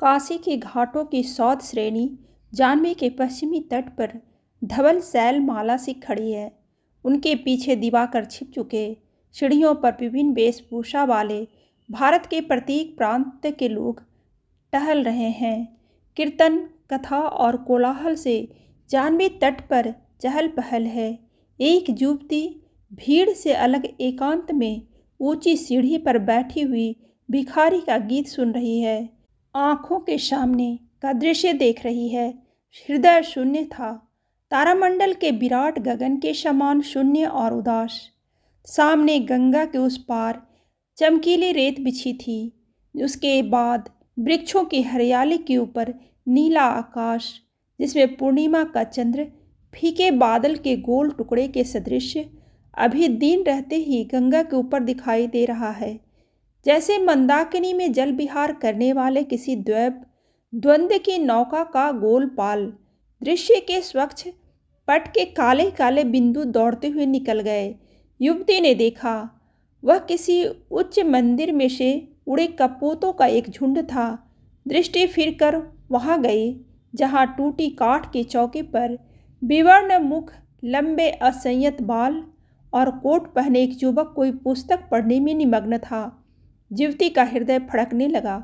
काशी के घाटों की सौद श्रेणी जानवी के पश्चिमी तट पर धवल शैल माला सी खड़ी है। उनके पीछे दिवाकर छिप चुके। सीढ़ियों पर विभिन्न वेशभूषा वाले भारत के प्रत्येक प्रांत के लोग टहल रहे हैं। कीर्तन, कथा और कोलाहल से जानवी तट पर चहल पहल है। एक युवती भीड़ से अलग एकांत में ऊँची सीढ़ी पर बैठी हुई भिखारी का गीत सुन रही है। आँखों के सामने का दृश्य देख रही है। हृदय शून्य था। तारामंडल के विराट गगन के समान शून्य और उदास। सामने गंगा के उस पार चमकीली रेत बिछी थी। उसके बाद वृक्षों की हरियाली के ऊपर नीला आकाश, जिसमें पूर्णिमा का चंद्र फीके बादल के गोल टुकड़े के सदृश अभी दिन रहते ही गंगा के ऊपर दिखाई दे रहा है। जैसे मंदाकिनी में जल विहार करने वाले किसी द्वैप द्वंद्व की नौका का गोल पाल दृश्य के स्वच्छ, पट के काले काले बिंदु दौड़ते हुए निकल गए। युवती ने देखा, वह किसी उच्च मंदिर में से उड़े कपूतों का एक झुंड था। दृष्टि फिरकर वहाँ गई, जहाँ टूटी काठ के चौके पर विवर्ण मुख, लंबे असंयत बाल और कोट पहने एक युवक कोई पुस्तक पढ़ने में निमग्न था। युवती का हृदय फड़कने लगा।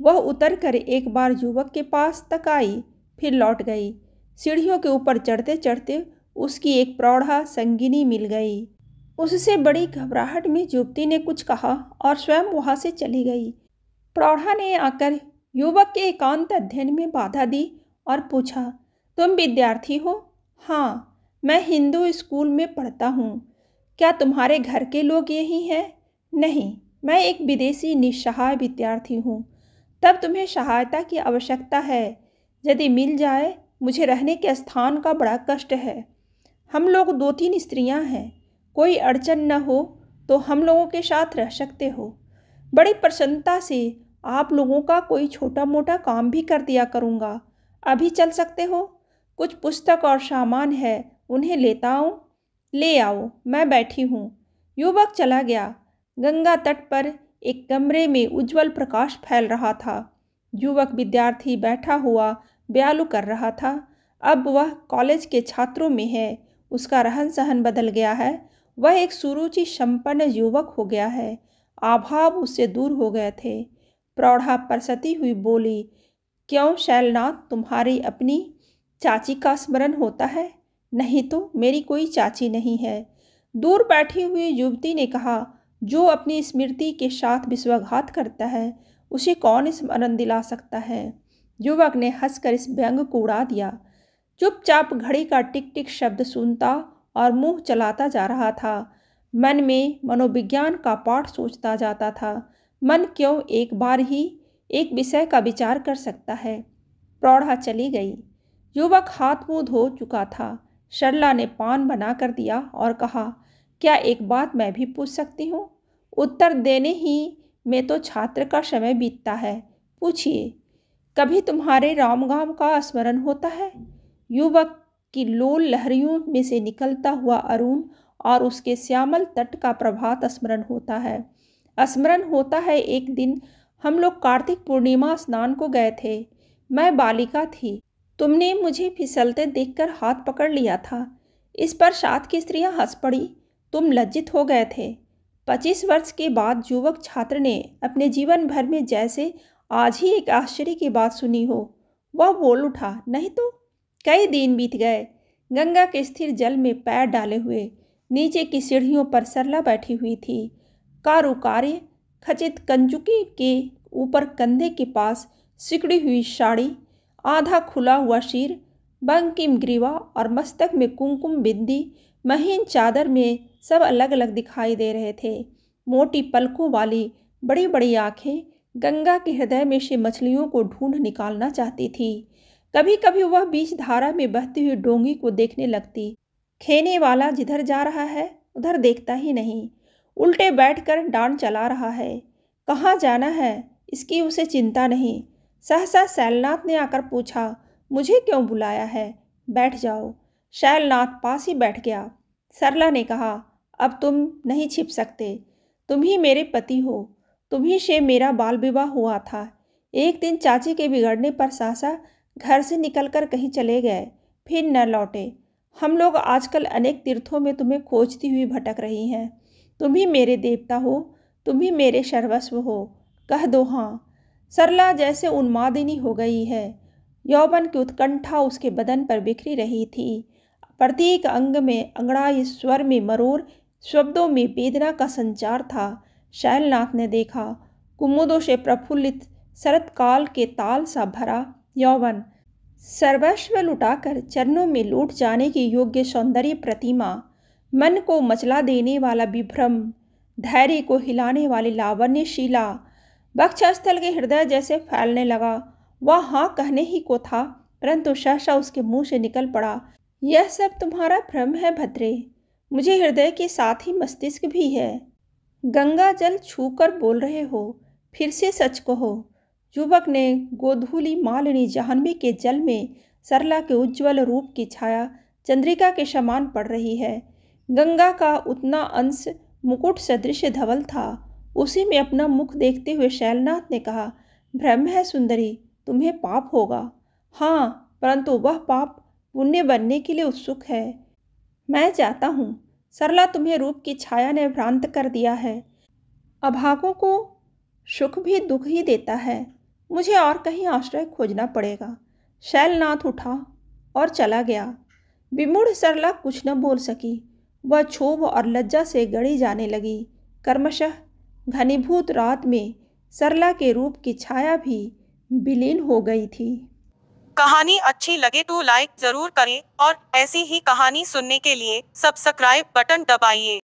वह उतर कर एक बार युवक के पास तक आई, फिर लौट गई। सीढ़ियों के ऊपर चढ़ते चढ़ते उसकी एक प्रौढ़ा संगिनी मिल गई। उससे बड़ी घबराहट में युवती ने कुछ कहा और स्वयं वहाँ से चली गई। प्रौढ़ा ने आकर युवक के एकांत अध्ययन में बाधा दी और पूछा, तुम विद्यार्थी हो? हाँ मैं हिंदू स्कूल में पढ़ता हूँ। क्या तुम्हारे घर के लोग यही हैं? नहीं। मैं एक विदेशी निस्सहाय विद्यार्थी हूँ। तब तुम्हें सहायता की आवश्यकता है। यदि मिल जाए, मुझे रहने के स्थान का बड़ा कष्ट है। हम लोग दो तीन स्त्रियाँ हैं। कोई अड़चन न हो तो हम लोगों के साथ रह सकते हो। बड़ी प्रसन्नता से आप लोगों का कोई छोटा मोटा काम भी कर दिया करूँगा। अभी चल सकते हो? कुछ पुस्तक और सामान है, उन्हें लेता आऊँ? ले आओ, मैं बैठी हूँ। युवक चला गया। गंगा तट पर एक कमरे में उज्जवल प्रकाश फैल रहा था। युवक विद्यार्थी बैठा हुआ ब्यालू कर रहा था। अब वह कॉलेज के छात्रों में है। उसका रहन सहन बदल गया है। वह एक सुरुचि संपन्न युवक हो गया है। आभाव उससे दूर हो गए थे। प्रौढ़ा परसती हुई बोली, क्यों शैलनाथ, तुम्हारी अपनी चाची का स्मरण होता है? नहीं तो मेरी कोई चाची नहीं है। दूर बैठी हुई युवती ने कहा जो अपनी स्मृति के साथ विश्वाघात करता है, उसे कौन स्मरण दिला सकता है? युवक ने हंसकर इस व्यंग को उड़ा दिया। चुपचाप घड़ी का टिक टिक शब्द सुनता और मुँह चलाता जा रहा था। मन में मनोविज्ञान का पाठ सोचता जाता था। मन क्यों एक बार ही एक विषय का विचार कर सकता है? प्रौढ़ा चली गई। युवक हाथ मुँह धो चुका था। सरला ने पान बना कर दिया और कहा, क्या एक बात मैं भी पूछ सकती हूँ? उत्तर देने ही में तो छात्र का समय बीतता है। पूछिए, कभी तुम्हारे रामगाम का स्मरण होता है? युवक की लोल लहरियों में से निकलता हुआ अरुण और उसके श्यामल तट का प्रभात स्मरण होता है। स्मरण होता है, एक दिन हम लोग कार्तिक पूर्णिमा स्नान को गए थे। मैं बालिका थी। तुमने मुझे फिसलते देखकर हाथ पकड़ लिया था। इस पर सात की स्त्रियाँ हंस पड़ी। तुम लज्जित हो गए थे। पच्चीस वर्ष के बाद युवक छात्र ने अपने जीवन भर में जैसे आज ही एक आश्चर्य की बात सुनी हो। वह बोल उठा, नहीं तो कई दिन बीत गए। गंगा के स्थिर जल में पैर डाले हुए, नीचे की सीढ़ियों पर सरला बैठी हुई थी। कारू कार्य खचित कंजुकी के ऊपर कंधे के पास सिकड़ी हुई साड़ी, आधा खुला हुआ शीर, बंकिम ग्रीवा और मस्तक में कुमकुम बिंदी महीन चादर में सब अलग अलग दिखाई दे रहे थे। मोटी पलकों वाली बड़ी बड़ी आँखें गंगा के हृदय में से मछलियों को ढूंढ निकालना चाहती थी। कभी कभी वह बीच धारा में बहती हुई डोंगी को देखने लगती, खेने वाला जिधर जा रहा है, उधर देखता ही नहीं। उल्टे बैठकर डांड चला रहा है। कहाँ जाना है? इसकी उसे चिंता नहीं। सहसा सैलनाथ ने आकर पूछा, मुझे क्यों बुलाया है? बैठ जाओ। शैलनाथ पास ही बैठ गया। सरला ने कहा, अब तुम नहीं छिप सकते। तुम ही मेरे पति हो। तुम्ही से मेरा बाल विवाह हुआ था। एक दिन चाची के बिगड़ने पर सासा घर से निकलकर कहीं चले गए, फिर न लौटे। हम लोग आजकल अनेक तीर्थों में तुम्हें खोजती हुई भटक रही हैं। तुम ही मेरे देवता हो। तुम ही मेरे सर्वस्व हो। कह दो हाँ सरला जैसे उन्मादिनी हो गई है। यौवन की उत्कंठा उसके बदन पर बिखरी रही थी। प्रत्येक अंग में अंगड़ाई स्वर में मरोर शब्दों में वेदना का संचार था। शैलनाथ ने देखा, कुमुदों से प्रफुल्लित शरत काल के ताल सा भरा यौवन। सर्वस्व लुटाकर चरणों में लूट जाने की योग्य सौंदर्य प्रतिमा, मन को मचला देने वाला विभ्रम, धैर्य को हिलाने वाली लावण्य शिला, वक्षस्थल के हृदय जैसे फैलने लगा। वह हाँ कहने ही को था, परंतु सहसा उसके मुँह से निकल पड़ा। यह सब तुम्हारा भ्रम है भद्रे। मुझे हृदय के साथ ही मस्तिष्क भी है। गंगा जल छूकर बोल रहे हो, फिर से सच कहो। युवक ने गोधूली मालिनी जाह्नवी के जल में सरला के उज्जवल रूप की छाया चंद्रिका के समान पड़ रही है। गंगा का उतना अंश मुकुट सदृश धवल था। उसी में अपना मुख देखते हुए शैलनाथ ने कहा, भ्रम है सुंदरी, तुम्हें पाप होगा। हाँ परंतु वह पाप पुण्य बनने के लिए उत्सुक है। मैं जाता हूँ सरला तुम्हें रूप की छाया ने भ्रांत कर दिया है। अभागों को सुख भी दुख ही देता है। मुझे और कहीं आश्रय खोजना पड़ेगा। शैलनाथ उठा और चला गया। विमूढ़ सरला कुछ न बोल सकी। वह क्षोभ और लज्जा से गड़ी जाने लगी। कर्मशः घनीभूत रात में सरला के रूप की छाया भी विलीन हो गई थी। कहानी अच्छी लगे तो लाइक ज़रूर करें और ऐसी ही कहानी सुनने के लिए सब्सक्राइब बटन दबाइए।